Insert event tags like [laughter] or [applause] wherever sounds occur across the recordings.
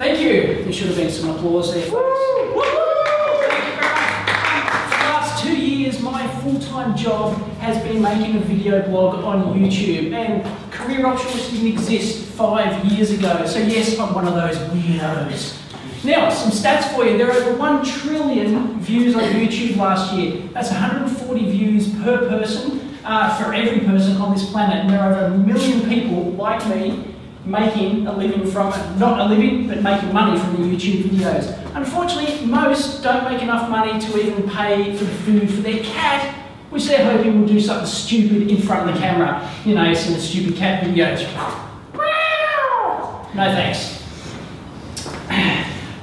Thank you. There should have been some applause there, folks. Thank you very much. For the last two years, my full-time job has been making a video blog on YouTube, and Career Optionist didn't exist five years ago. So yes, I'm one of those weirdos. Now, some stats for you. There are over 1 trillion views on YouTube last year. That's 140 views per person uh, for every person on this planet. And there are over a million people like me making a living from it. Not a living, but making money from the YouTube videos. Unfortunately, most don't make enough money to even pay for the food for their cat, which they're hoping will do something stupid in front of the camera. You know, some stupid cat videos. No thanks.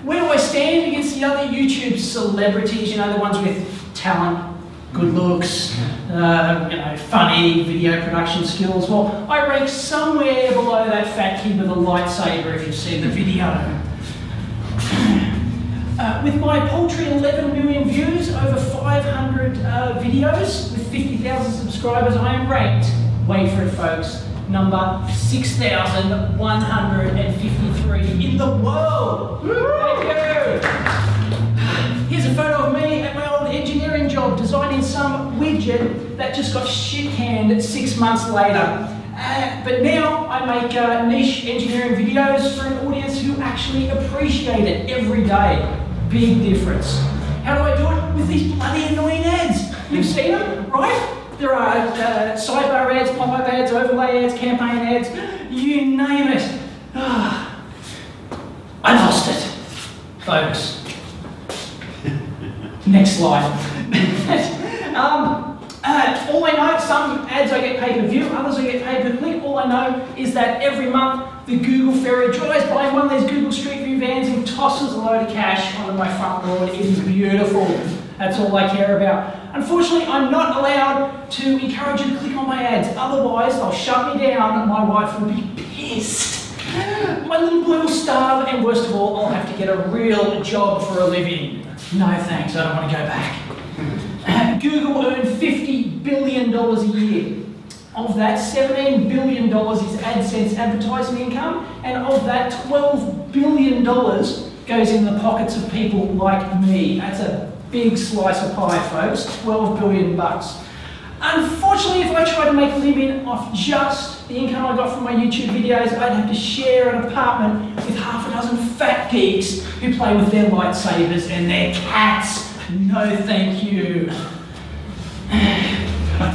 Where do I stand against the other YouTube celebrities? You know, the ones with talent, good looks, uh, you know, funny video production skills. Well, I rank somewhere below that fat kid with a lightsaber if you've seen the video. Uh, with my paltry 11 million views, over 500 uh, videos, with 50,000 subscribers, I am ranked, wait for it folks, number 6,153 in the world. Thank you. Here's a photo of me at my old engineering job designing that just got shit canned six months later. Uh, but now I make uh, niche engineering videos for an audience who actually appreciate it every day. Big difference. How do I do it? With these bloody annoying ads. You've seen them, right? There are uh, sidebar ads, pop-up ads, overlay ads, campaign ads, you name it. Ah, I lost it. Folks. [laughs] Next slide. [laughs] um, uh, all I know, some ads I get paid per view, others I get paid per click. All I know is that every month the Google drives by one of those Google Street View vans and tosses a load of cash onto my front lawn. It is beautiful. That's all I care about. Unfortunately, I'm not allowed to encourage you to click on my ads. Otherwise, they'll shut me down and my wife will be pissed. [gasps] My little boy will starve, and worst of all, I'll have to get a real job for a living. No thanks, I don't want to go back. [clears throat] Google earned $50 billion a year. Of that, $17 billion is AdSense advertising income, and of that, $12 billion goes in the pockets of people like me. That's a big slice of pie, folks. 12 billion bucks. Unfortunately, if I tried to make a living off just the income I got from my YouTube videos, I'd have to share an apartment with half a dozen fat geeks who play with their lightsabers and their cats. No thank you. [sighs]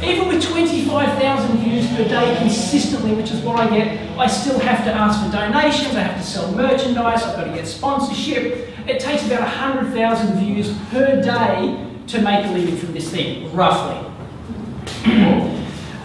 Even with 25,000 views per day consistently, which is what I get, I still have to ask for donations, I have to sell merchandise, I've got to get sponsorship. It takes about 100,000 views per day to make a living from this thing, roughly. [clears throat]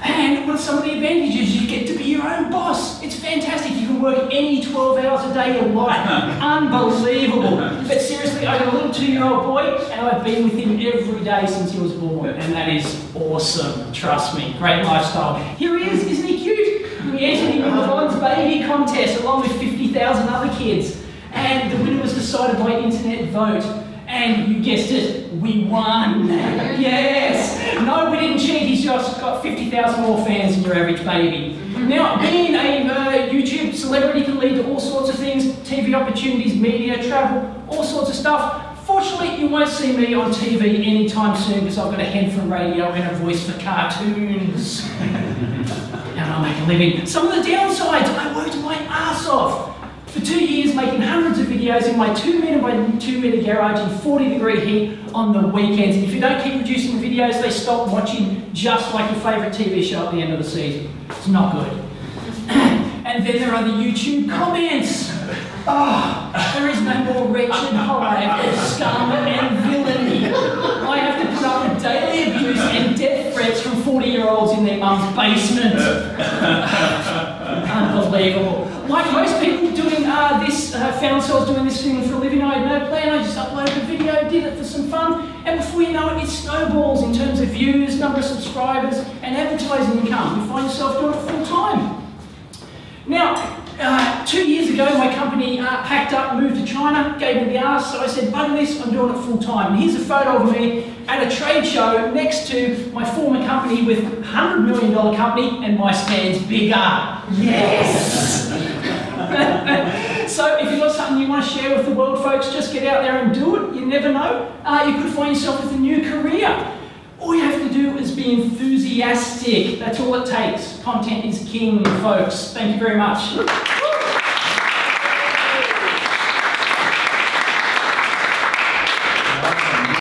and with some of the advantages, you get to be your own boss. It's fantastic. You can work any 12 hours a day you like. [laughs] Unbelievable. [laughs] But seriously, I got a little two-year-old boy, and I've been with him every day since he was born. And that is awesome. Trust me. Great lifestyle. Here he is. Isn't he cute? We entered him in the Bonds Baby Contest along with 50,000 other kids. And the winner was decided by internet vote. And you guessed it, we won. yes. No, we didn't cheat. He's just got 50,000 more fans than your average baby. Now, being a uh, YouTube celebrity can lead to all sorts of things, TV opportunities, media, travel, all sorts of stuff. Fortunately, you won't see me on TV anytime soon because I've got a head for radio and a voice for cartoons. [laughs] and I'll make a living. Some of the downsides, I worked my ass off for two years making hundreds of videos in my two metre by two metre garage in 40 degree heat on the weekends. If you don't keep producing videos, they stop watching just like your favourite TV show at the end of the season. It's not good. [clears throat] and then there are the YouTube comments. Oh, there is no more wretched hive of scum and villainy. I have to put up with daily abuse and death threats from 40 year olds in their mum's basement. [laughs] Unbelievable. Like most people doing uh, this, uh, found themselves doing this thing for a living, I had no plan, I just uploaded a video, did it for some fun, and before you know it, it snowballs in terms of views, number of subscribers, and advertising income. You find yourself doing it full time. Now, uh, two years ago, my company uh, packed up, moved to China, gave me the ass, so I said, bugger this, I'm doing it full time. And here's a photo of me at a trade show next to my former company with $100 million company, and my stand's bigger. Yes! [laughs] [laughs] So if you've got something you want to share with the world, folks, just get out there and do it. You never know. Uh, you could find yourself with a new career. All you have to do is be enthusiastic. That's all it takes. Content is king, folks. Thank you very much.